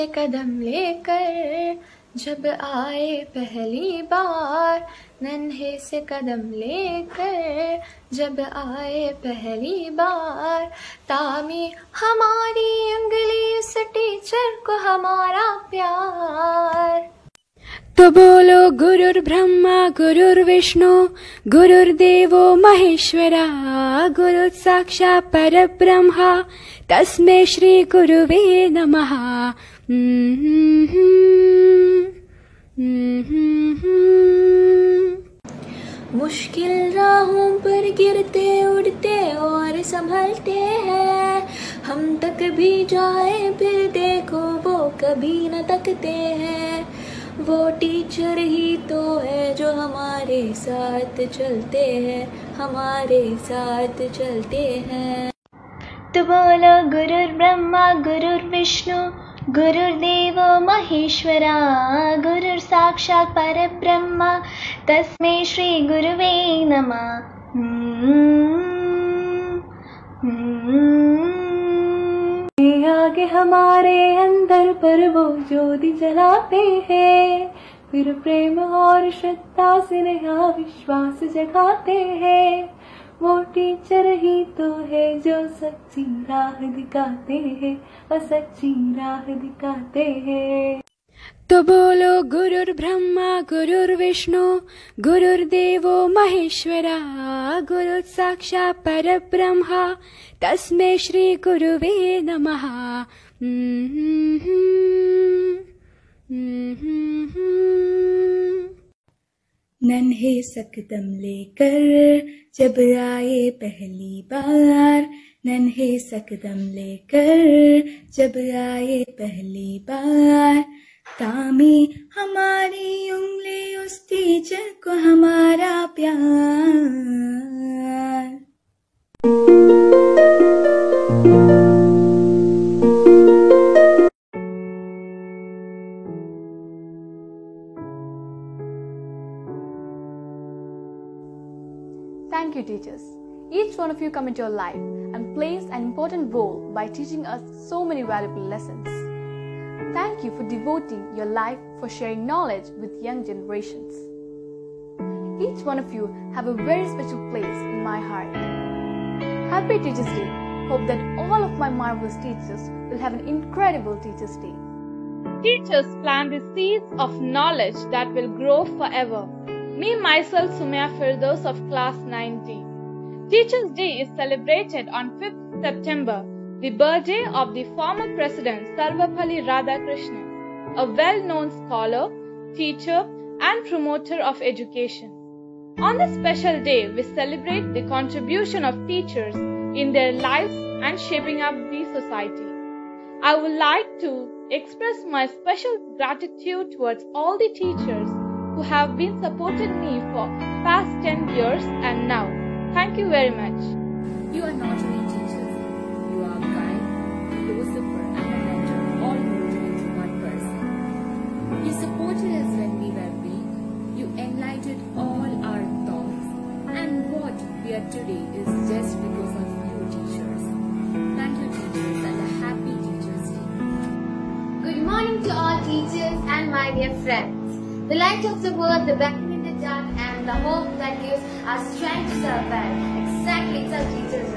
से कदम लेकर जब आए पहली बार, नन्हे से कदम लेकर जब आए पहली बार, तामी हमारी उंगली उस टीचर को हमारा प्यार। तो बोलो गुरुर्ब्रह्मा गुरुर्विष्णु गुरुर्देवो महेश्वरा गुरु साक्षात् परब्रह्मा, तस्मै श्री गुरुवे नमः। मुश्किल राहों पर गिरते, उड़ते और संभलते हैं। हम तक भी जाए, फिर देखो वो कभी न तकते हैं। वो टीचर ही तो है जो हमारे साथ चलते हैं, हमारे साथ चलते हैं। तो बोलो गुरुर्ब्रह्मा गुरुर्विष्णु गुरुर्देवो महेश्वरा, गुरुर् साक्षात् परब्रह्मा, तस्मै श्री गुरुवे नमः. आगे हमारे अंदर पर वो ज्योति जलाते हैं। फिर प्रेम और श्रद्धा से नया विश्वास जगाते हैं। वो टीचर ही तो है जो सच्ची राह दिखाते हैं और सच्ची राह दिखाते हैं। तो बोलो गुरुर्ब्रह्मा गुरुर्विष्णु गुरुर्देवो महेश्वरा गुरु साक्षात् परब्रह्मा तस्मै गुरुवे नमः नन्हे सकदम लेकर। जब आए पहली बार नन्हे सकदम लेकर। जब आए पहली बार, तामी हमारी उंगली उस टीचर को हमारा प्यार। Teachers. Each one of you come into our life and plays an important role by teaching us so many valuable lessons. Thank you for devoting your life for sharing knowledge with young generations. Each one of you have a very special place in my heart. Happy Teachers Day. Hope that all of my marvelous teachers will have an incredible Teachers Day. Teachers plant the seeds of knowledge that will grow forever. Me, myself, Sumya Firdaus of class 9D. Teachers' Day is celebrated on 5th September, the birthday of the former president Sarvepalli Radhakrishnan, a well-known scholar, teacher, and promoter of education. On this special day, we celebrate the contribution of teachers in their lives and shaping up the society. I would like to express my special gratitude towards all the teachers who have been supporting me for past 10 years and now. Thank you very much. You are not only teachers, you are a guide, philosopher, and a mentor, all rolled into one person. You supported us when we were weak, you enlightened all our thoughts, and what we are today is just because of you, teachers. Thank you, teachers, and a happy Teachers' Day. Good morning to all teachers and my dear friends. The light of the world, the blessing in the hope that gives us strength to survive. Exactly, it's our teachers?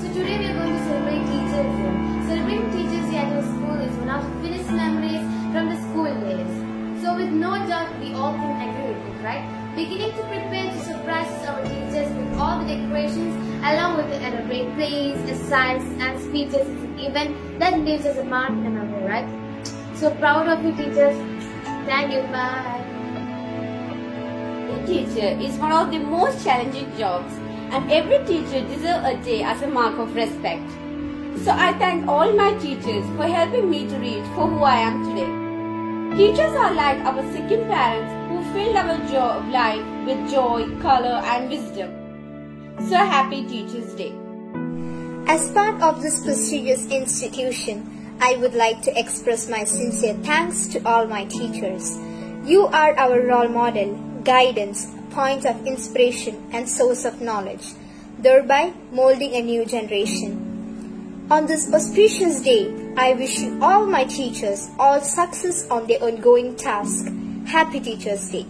So today we are going to celebrate Teachers Day. Celebrating Teachers Day at our school is one of the finest memories from the school days. So with no doubt, we all can agree with it, right? Beginning to prepare to surprise our teachers with all the decorations along with the elaborate plays, essays, and speeches is an event that leaves us a mark in the memory, right? So proud of you teachers. Thank you. Bye. Teacher is one of the most challenging jobs and every teacher deserves a day as a mark of respect. So I thank all my teachers for helping me to reach for who I am today. Teachers are like our second parents who fill our jo- life with joy, color and wisdom. So happy Teachers Day. As part of this prestigious institution, I would like to express my sincere thanks to all my teachers. You are our role model, guidance, point of inspiration, and source of knowledge, thereby molding a new generation. On this auspicious day, I wish you all my teachers all success on their ongoing task. Happy Teachers Day.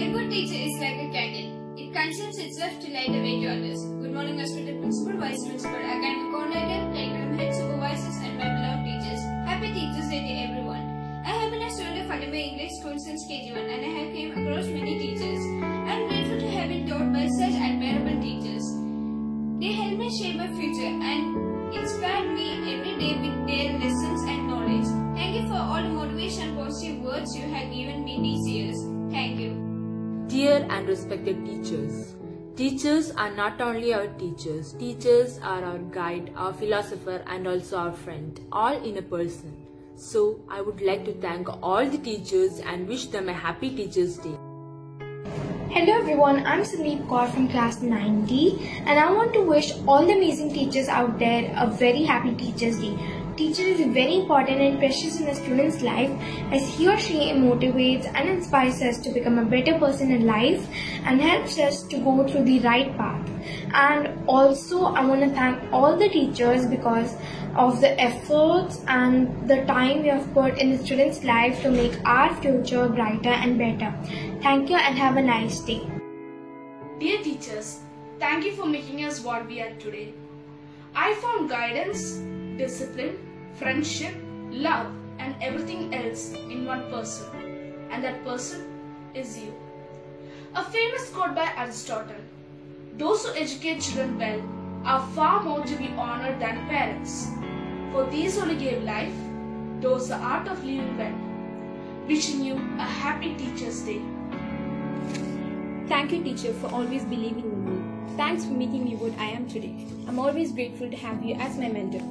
A good teacher is like a candle. It consumes itself to light the way to others. Good morning, respected principal, vice principal, academic coordinator, playground head supervisors, and my beloved teachers. Happy Teachers Day to everyone. I of Fatima English School since KG1 and I have came across many teachers. I am grateful to have been taught by such admirable teachers. They helped me shape my future and inspired me every day with their lessons and knowledge. Thank you for all the motivation and positive words you have given me these years. Thank you. Dear and respected teachers, teachers are not only our teachers, teachers are our guide, our philosopher, and also our friend, all in a person. So, I would like to thank all the teachers and wish them a happy Teachers' Day. Hello everyone, I'm Sandeep Kaur from class 90 and I want to wish all the amazing teachers out there a very happy Teachers Day. Teacher is very important and precious in a student's life as he or she motivates and inspires us to become a better person in life and helps us to go through the right path. And also I want to thank all the teachers because of the efforts and the time we have put in the student's life to make our future brighter and better. Thank you and have a nice day. Dear teachers, thank you for making us what we are today. I found guidance, discipline, friendship, love, and everything else in one person, and that person is you. A famous quote by Aristotle Those who educate children well are far more to be honored than parents, for these only gave life, those the art of living well. Wishing you a happy Teacher's Day. Thank you, teacher, for always believing in me. Thanks for making me what I am today. I'm always grateful to have you as my mentor.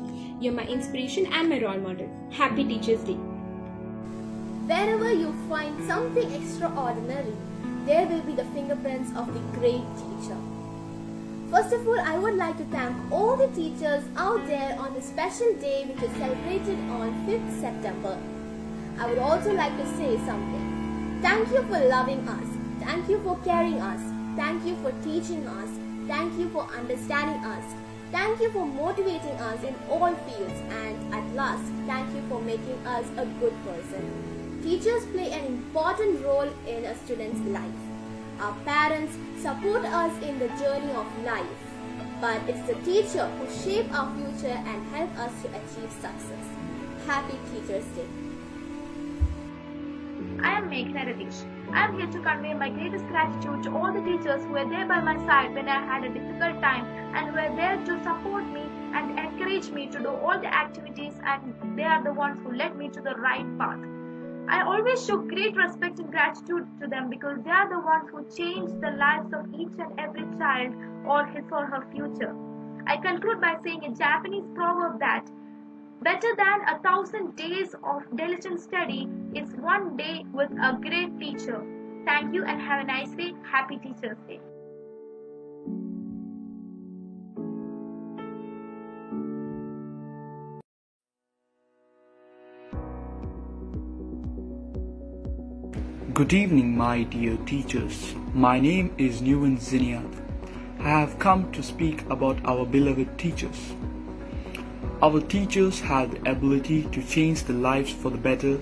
You're my inspiration and my role model. Happy Teacher's Day. Wherever you find something extraordinary, there will be the fingerprints of the great teacher. First of all, I would like to thank all the teachers out there on the special day which is celebrated on 5th September. I would also like to say something. Thank you for loving us. Thank you for caring us. Thank you for teaching us. Thank you for understanding us. Thank you for motivating us in all fields. And at last, thank you for making us a good person. Teachers play an important role in a student's life. Our parents support us in the journey of life. But it's the teacher who shape our future and help us to achieve success. Happy Teacher's Day. I am Meghna Radish. I am here to convey my greatest gratitude to all the teachers who were there by my side when I had a difficult time and were there to support me and encourage me to do all the activities and they are the ones who led me to the right path. I always show great respect and gratitude to them because they are the ones who change the lives of each and every child or his or her future. I conclude by saying a Japanese proverb that better than a thousand days of diligent study is one day with a great teacher. Thank you and have a nice day. Happy Teacher's Day. Good evening, my dear teachers. My name is Nuwan Ziniat. I have come to speak about our beloved teachers. Our teachers have the ability to change the lives for the better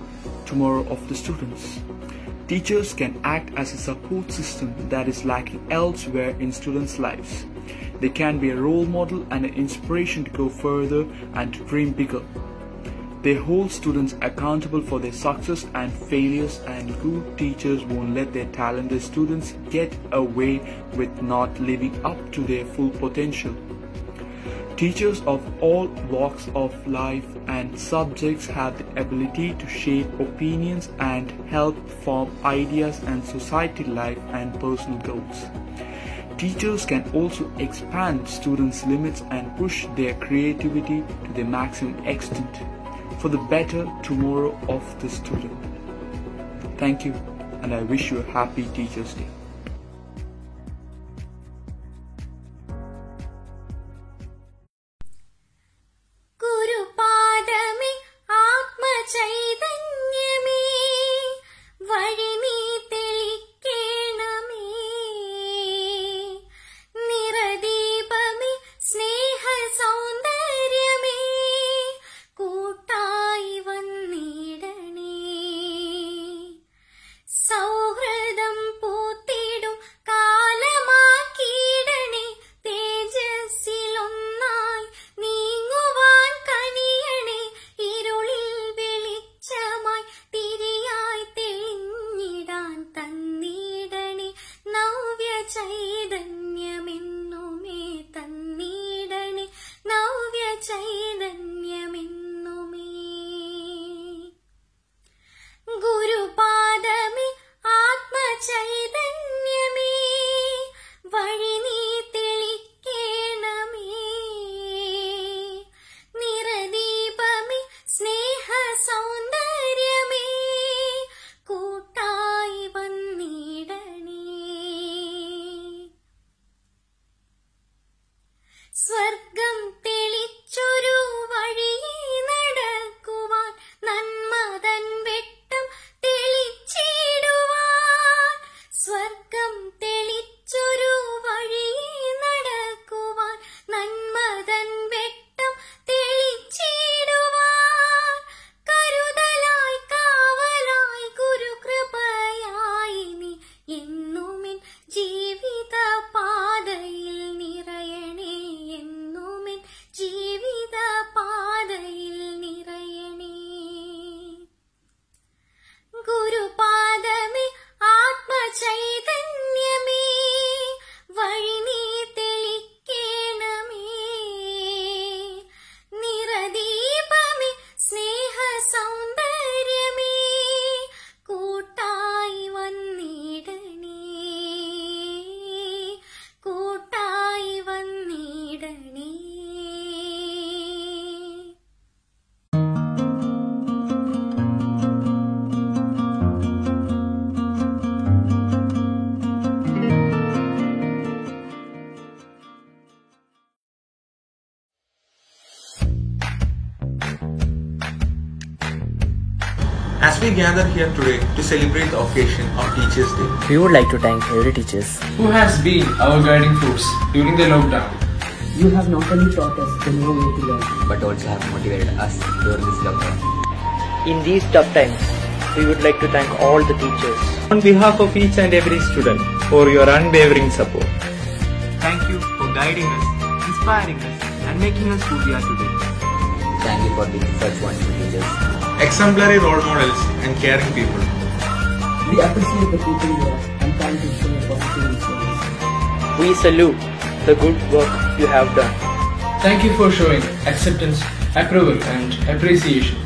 tomorrow of the students. Teachers can act as a support system that is lacking elsewhere in students' lives. They can be a role model and an inspiration to go further and to dream bigger. They hold students accountable for their success and failures, and good teachers won't let their talented students get away with not living up to their full potential. Teachers of all walks of life and subjects have the ability to shape opinions and help form ideas and society life and personal goals. Teachers can also expand students' limits and push their creativity to the maximum extent for the better tomorrow of the student. Thank you, and I wish you a happy Teachers' Day. As we gather here today to celebrate the occasion of Teachers' Day, We would like to thank every teachers. who has been our guiding force during the lockdown. You have not only taught us the new way to learn, but also have motivated us during this lockdown. In these tough times, we would like to thank all the teachers. On behalf of each and every student, for your unwavering support. Thank you for guiding us, inspiring us, and making us who we are today. Thank you for being such wonderful teachers. Exemplary role models and caring people. We appreciate the people you are and thank you for your positive influence. We salute the good work you have done. Thank you for showing acceptance, approval, and appreciation.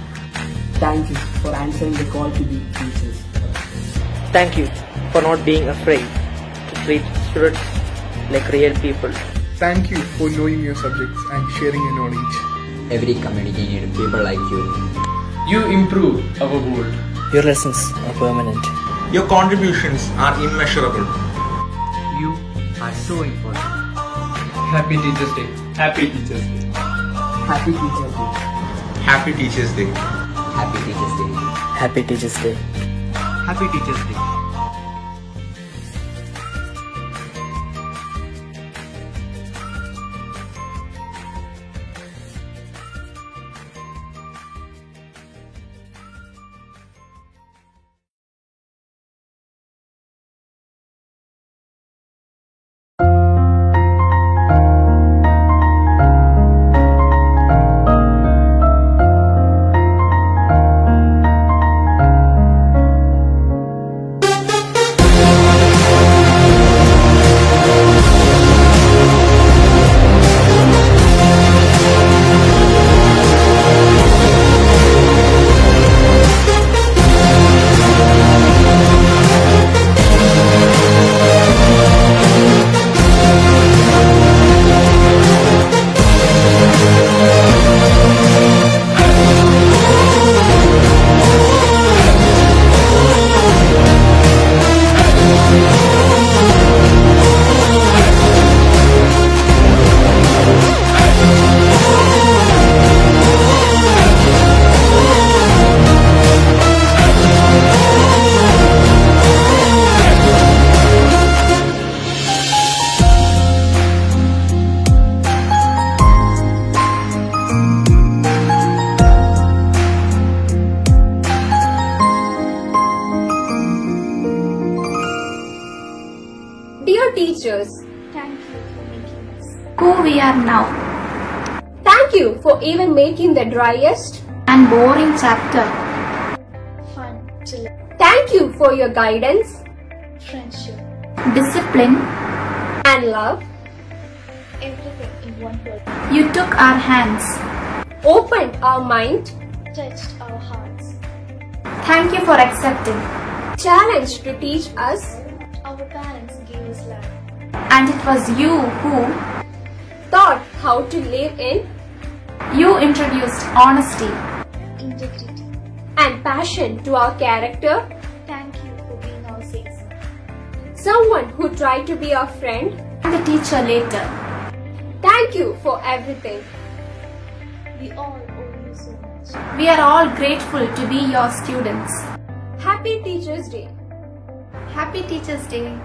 Thank you for answering the call to be teachers. Thank you for not being afraid to treat students like real people. Thank you for knowing your subjects and sharing your knowledge. Every community needs people like you. You improve our world. Your lessons are permanent. Your contributions are immeasurable. You are so important. Happy Teachers' Day. Happy Teachers Day. Happy Teachers Day. Happy Teachers' Day. Happy Teachers Day. Happy Teachers Day. Happy Teachers' Day. Driest and boring chapter. fun to learn. Thank you for your guidance, Friendship. discipline, and love. Everything in one word. You took our hands, opened our mind, Touched our hearts. Thank you for accepting. Challenge to teach us, Our parents gave us love. and it was you who taught how to live in. You introduced honesty Integrity. and passion to our character. Thank you for being our safe. Someone who tried to be our friend and the teacher later. Thank you for everything. We all owe you so much. We are all grateful to be your students. Happy Teachers' Day. Happy Teachers' Day.